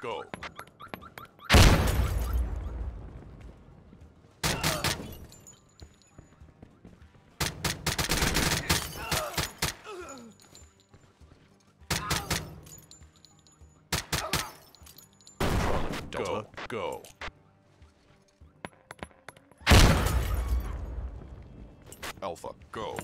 go. Delta, go. Alpha, go.